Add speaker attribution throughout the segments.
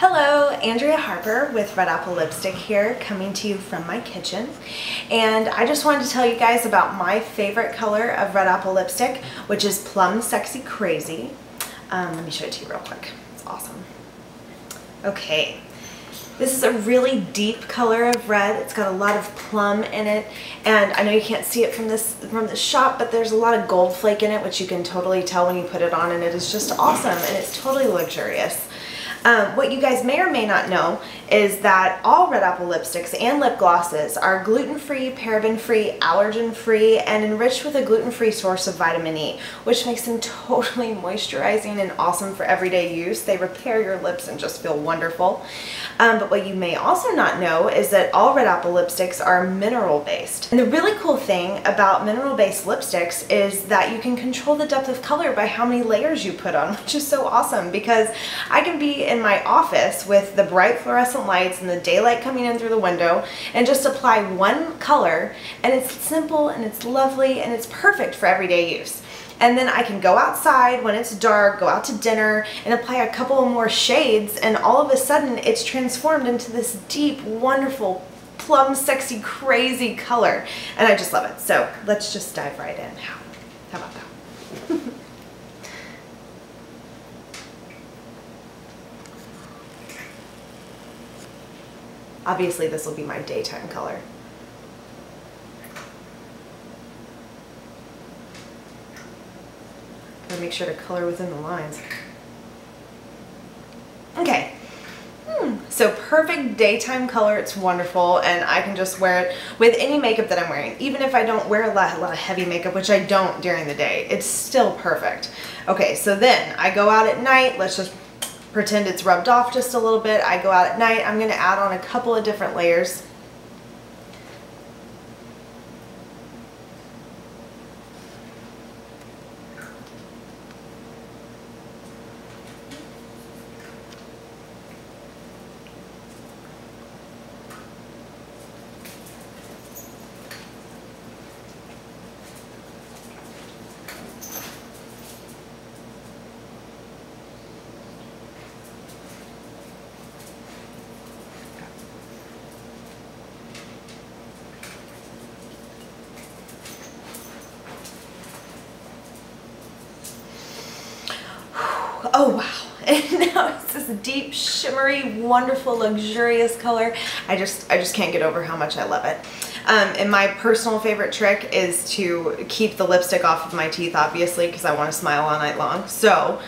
Speaker 1: Hello, Andrea Harper with Red Apple Lipstick here, coming to you from my kitchen. And I just wanted to tell you guys about my favorite color of Red Apple Lipstick, which is Plum Sexy Crazy. Um, let me show it to you real quick. It's awesome. Okay, this is a really deep color of red. It's got a lot of plum in it. And I know you can't see it from this from the shop, but there's a lot of gold flake in it, which you can totally tell when you put it on. And it is just awesome. And it's totally luxurious. Um, what you guys may or may not know is that all Red Apple lipsticks and lip glosses are gluten-free, paraben-free, allergen-free, and enriched with a gluten-free source of vitamin E, which makes them totally moisturizing and awesome for everyday use. They repair your lips and just feel wonderful. Um, but what you may also not know is that all Red Apple lipsticks are mineral-based. And the really cool thing about mineral-based lipsticks is that you can control the depth of color by how many layers you put on, which is so awesome because I can be in my office with the bright fluorescent lights and the daylight coming in through the window and just apply one color and it's simple and it's lovely and it's perfect for everyday use. And then I can go outside when it's dark, go out to dinner, and apply a couple more shades, and all of a sudden it's transformed into this deep, wonderful, plum, sexy, crazy color. And I just love it. So let's just dive right in. How, about that? Obviously this will be my daytime color. Gotta make sure to color within the lines. Okay. Hmm. So perfect daytime color, it's wonderful, and I can just wear it with any makeup that I'm wearing. Even if I don't wear a lot, a lot of heavy makeup, which I don't during the day, it's still perfect. Okay, so then I go out at night, let's just pretend it's rubbed off just a little bit. I go out at night, I'm gonna add on a couple of different layers. Oh wow. And now it's this deep shimmery wonderful luxurious color. I just I just can't get over how much I love it. Um, and my personal favorite trick is to keep the lipstick off of my teeth obviously because I want to smile all night long. So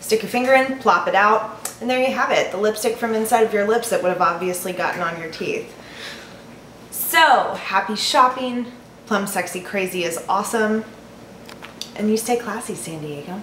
Speaker 1: stick your finger in plop it out and there you have it the lipstick from inside of your lips that would have obviously gotten on your teeth. So happy shopping. Plum sexy crazy is awesome. And you stay classy San Diego